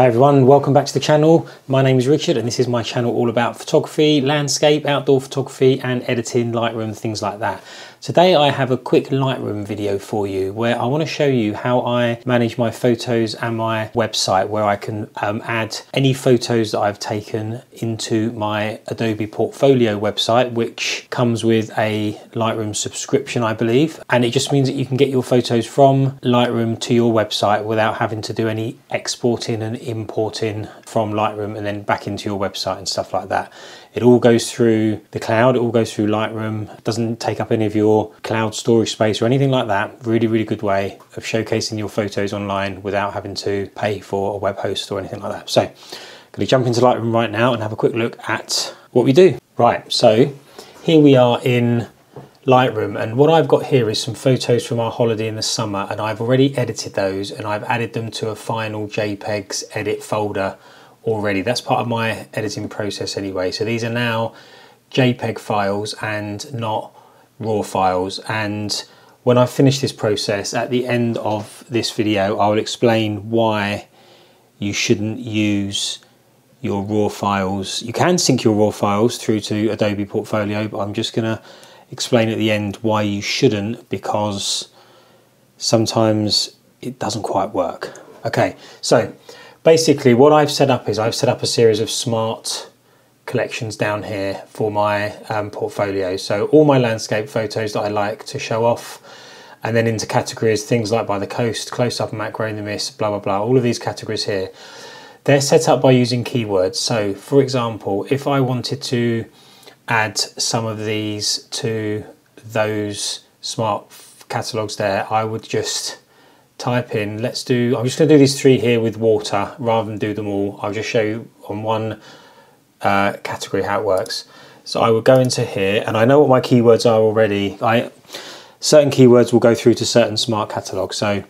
Hi everyone, welcome back to the channel. My name is Richard and this is my channel all about photography, landscape, outdoor photography and editing, Lightroom, things like that. Today I have a quick Lightroom video for you where I want to show you how I manage my photos and my website where I can um, add any photos that I've taken into my Adobe Portfolio website which comes with a Lightroom subscription I believe and it just means that you can get your photos from Lightroom to your website without having to do any exporting and importing from Lightroom and then back into your website and stuff like that. It all goes through the cloud, it all goes through Lightroom, it doesn't take up any of your cloud storage space or anything like that. Really, really good way of showcasing your photos online without having to pay for a web host or anything like that. So, I'm going to jump into Lightroom right now and have a quick look at what we do. Right, so here we are in Lightroom and what I've got here is some photos from our holiday in the summer and I've already edited those and I've added them to a final JPEGs edit folder already. That's part of my editing process anyway. So these are now JPEG files and not RAW files. And when I finish this process at the end of this video, I will explain why you shouldn't use your RAW files. You can sync your RAW files through to Adobe Portfolio, but I'm just gonna explain at the end why you shouldn't because sometimes it doesn't quite work. Okay, so basically what I've set up is I've set up a series of smart collections down here for my um, portfolio. So all my landscape photos that I like to show off and then into categories, things like by the coast, close up macro in the mist, blah, blah, blah, all of these categories here. They're set up by using keywords. So for example, if I wanted to add some of these to those smart catalogs there, I would just type in, let's do, I'm just going to do these three here with water rather than do them all. I'll just show you on one uh, category how it works. So I will go into here and I know what my keywords are already. I Certain keywords will go through to certain smart catalogs. So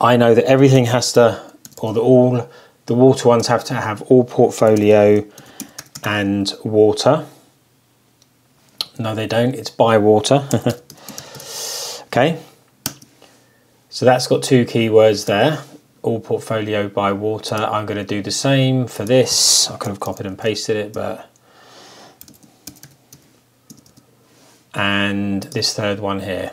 I know that everything has to, or the all, the water ones have to have all portfolio and water. No, they don't. It's by water. okay. So that's got two keywords there, all portfolio by water. I'm going to do the same for this. I could have copied and pasted it, but and this third one here.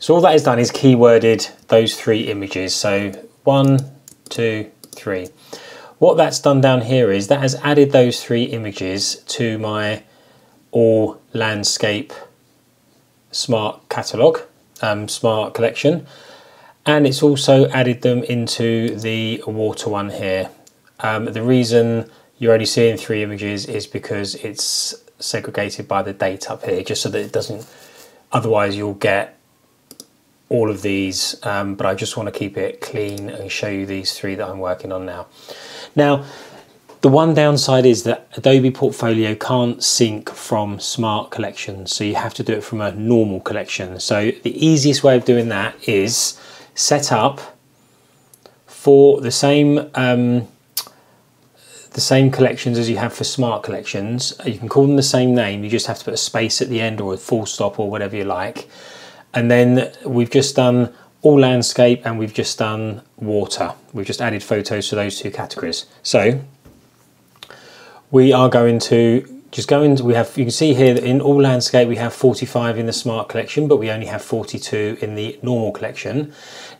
So all that is done is keyworded those three images. So one, two, three. What that's done down here is that has added those three images to my all landscape smart catalog, um, smart collection. And it's also added them into the water one here. Um, the reason you're only seeing three images is because it's segregated by the date up here, just so that it doesn't, otherwise you'll get all of these, um, but I just want to keep it clean and show you these three that I'm working on now. Now, the one downside is that Adobe Portfolio can't sync from smart collections, so you have to do it from a normal collection. So the easiest way of doing that is set up for the same um, the same collections as you have for smart collections. You can call them the same name, you just have to put a space at the end or a full stop or whatever you like. And then we've just done all landscape and we've just done water. We've just added photos to those two categories. So we are going to just go into, we have, you can see here that in all landscape we have 45 in the smart collection, but we only have 42 in the normal collection.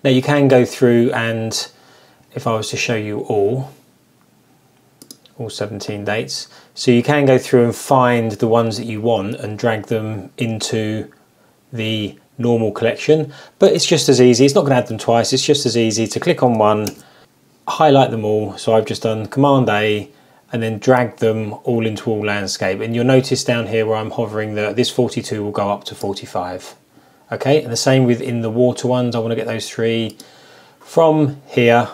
Now you can go through and if I was to show you all, all 17 dates, so you can go through and find the ones that you want and drag them into the normal collection, but it's just as easy. It's not going to add them twice. It's just as easy to click on one, highlight them all. So I've just done Command A, and then drag them all into all landscape. And you'll notice down here where I'm hovering that this 42 will go up to 45. Okay, and the same with in the water ones. I want to get those three from here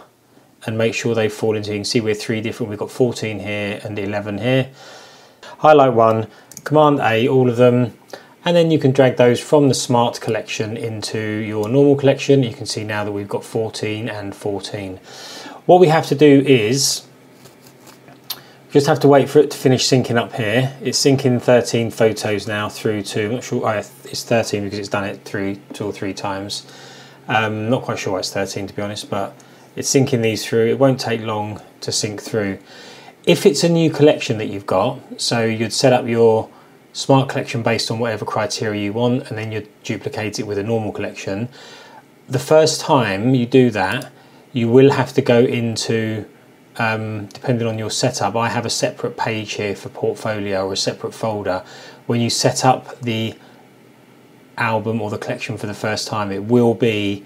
and make sure they fall into, you can see we're three different, we've got 14 here and 11 here. Highlight one, Command A, all of them, and then you can drag those from the Smart collection into your normal collection. You can see now that we've got 14 and 14. What we have to do is Just have to wait for it to finish syncing up here. It's syncing 13 photos now through to, I'm not sure, oh, it's 13 because it's done it three, two or three times. Um, not quite sure why it's 13 to be honest, but it's syncing these through. It won't take long to sync through. If it's a new collection that you've got, so you'd set up your smart collection based on whatever criteria you want, and then you'd duplicate it with a normal collection. The first time you do that, you will have to go into um, depending on your setup, I have a separate page here for portfolio or a separate folder. When you set up the album or the collection for the first time, it will be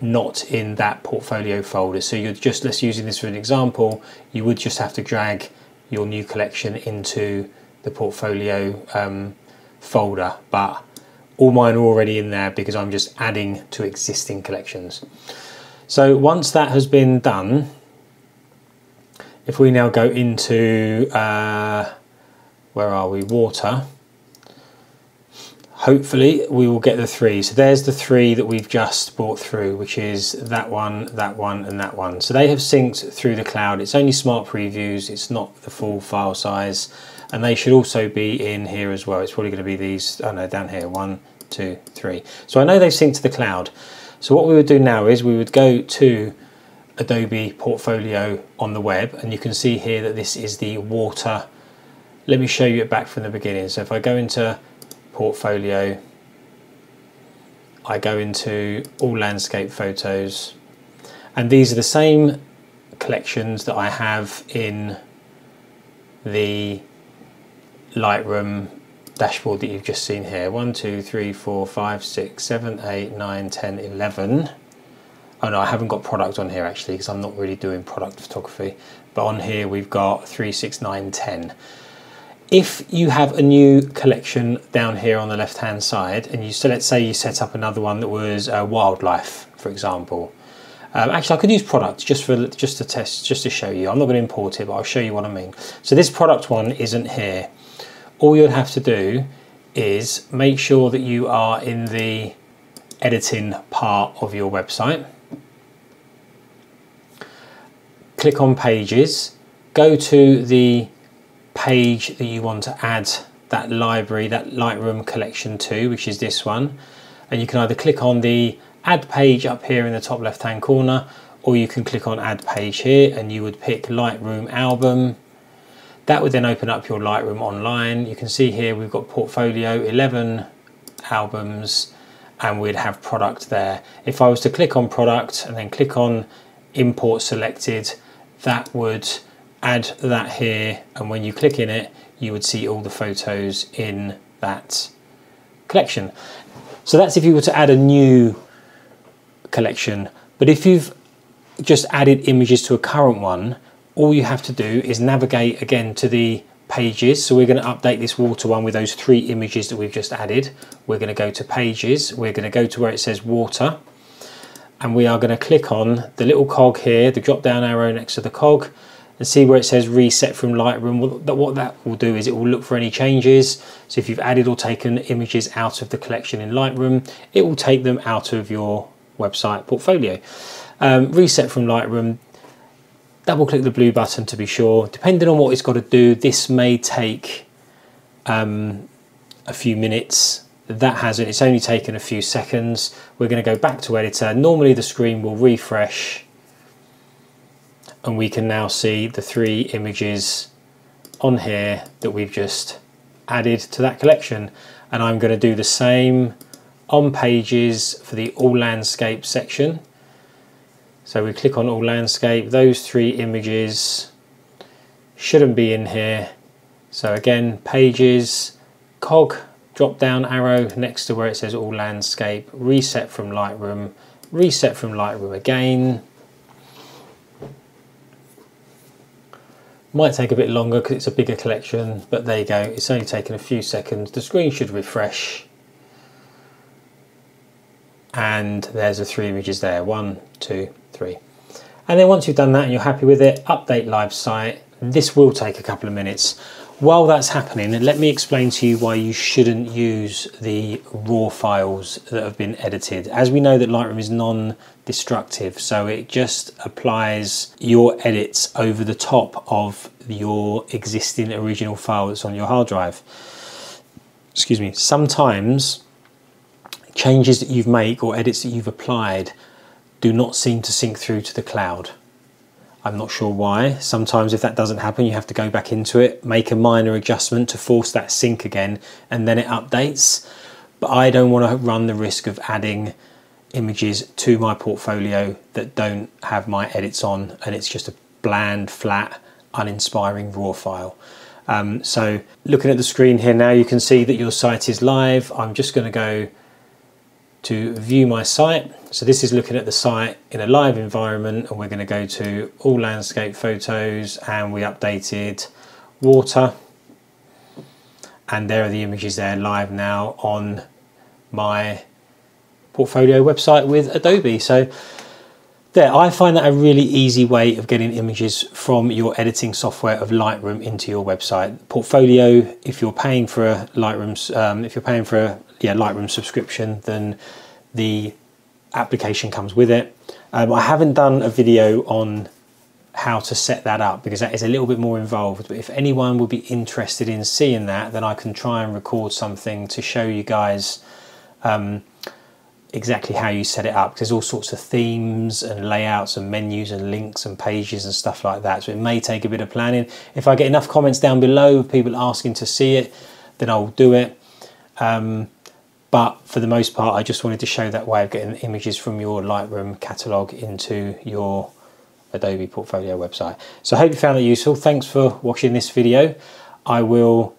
not in that portfolio folder. So you're just, let's using this for an example, you would just have to drag your new collection into the portfolio um, folder, but all mine are already in there because I'm just adding to existing collections. So once that has been done, if we now go into, uh, where are we, water, hopefully we will get the three. So there's the three that we've just brought through, which is that one, that one, and that one. So they have synced through the cloud. It's only smart previews, it's not the full file size. And they should also be in here as well. It's probably going to be these, oh no, down here, one, two, three. So I know they've synced to the cloud. So what we would do now is we would go to Adobe Portfolio on the web and you can see here that this is the water. Let me show you it back from the beginning. So if I go into portfolio I go into all landscape photos and these are the same collections that I have in the Lightroom dashboard that you've just seen here. 1 2 3 4 5 6 7 8 9 10 11 oh no I haven't got product on here actually because I'm not really doing product photography. But on here we've got 3 6 9 10 if you have a new collection down here on the left hand side and you so let's say you set up another one that was uh, wildlife for example. Um, actually I could use product just for just to test just to show you. I'm not going to import it but I'll show you what I mean. So this product one isn't here. All you'd have to do is make sure that you are in the editing part of your website click on pages, go to the page that you want to add that library, that Lightroom collection to, which is this one. And you can either click on the add page up here in the top left hand corner, or you can click on add page here and you would pick Lightroom album. That would then open up your Lightroom online. You can see here we've got portfolio, 11 albums, and we'd have product there. If I was to click on product and then click on import selected, that would add that here and when you click in it you would see all the photos in that collection. So that's if you were to add a new collection but if you've just added images to a current one all you have to do is navigate again to the pages. So we're going to update this water one with those three images that we've just added. We're going to go to pages. We're going to go to where it says water and we are going to click on the little cog here, the drop down arrow next to the cog and see where it says reset from Lightroom. What that will do is it will look for any changes. So if you've added or taken images out of the collection in Lightroom, it will take them out of your website portfolio. Um, reset from Lightroom, double click the blue button to be sure. Depending on what it's got to do, this may take um, a few minutes that hasn't, it's only taken a few seconds. We're going to go back to editor. Normally the screen will refresh and we can now see the three images on here that we've just added to that collection. And I'm going to do the same on pages for the all landscape section. So we click on all landscape, those three images shouldn't be in here. So again, pages, cog drop down arrow next to where it says all landscape, reset from Lightroom, reset from Lightroom again. Might take a bit longer because it's a bigger collection, but there you go. It's only taken a few seconds. The screen should refresh. And there's the three images there, one, two, three. And then once you've done that and you're happy with it, update live site. This will take a couple of minutes. While that's happening, let me explain to you why you shouldn't use the raw files that have been edited. As we know that Lightroom is non-destructive, so it just applies your edits over the top of your existing original file that's on your hard drive. Excuse me. Sometimes changes that you've made or edits that you've applied do not seem to sync through to the cloud. I'm not sure why. Sometimes if that doesn't happen, you have to go back into it, make a minor adjustment to force that sync again, and then it updates. But I don't want to run the risk of adding images to my portfolio that don't have my edits on and it's just a bland, flat, uninspiring raw file. Um, so looking at the screen here now, you can see that your site is live. I'm just going to go to view my site. So this is looking at the site in a live environment and we're going to go to all landscape photos and we updated water and there are the images there live now on my portfolio website with Adobe. So there, I find that a really easy way of getting images from your editing software of Lightroom into your website. Portfolio, if you're paying for a Lightroom, um, if you're paying for a yeah, Lightroom subscription, then the application comes with it. Um, I haven't done a video on how to set that up because that is a little bit more involved. But if anyone would be interested in seeing that, then I can try and record something to show you guys um, exactly how you set it up. There's all sorts of themes and layouts and menus and links and pages and stuff like that. So it may take a bit of planning. If I get enough comments down below of people asking to see it, then I'll do it. Um, but for the most part, I just wanted to show that way of getting images from your Lightroom catalog into your Adobe Portfolio website. So I hope you found that useful. Thanks for watching this video. I will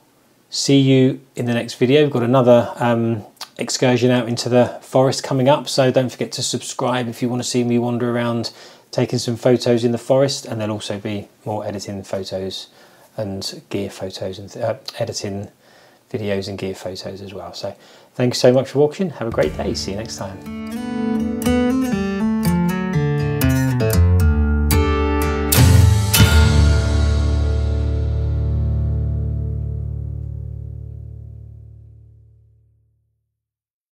see you in the next video. We've got another um, excursion out into the forest coming up. So don't forget to subscribe if you want to see me wander around taking some photos in the forest. And there'll also be more editing photos and gear photos and uh, editing videos and gear photos as well. So thanks so much for watching. Have a great day. See you next time.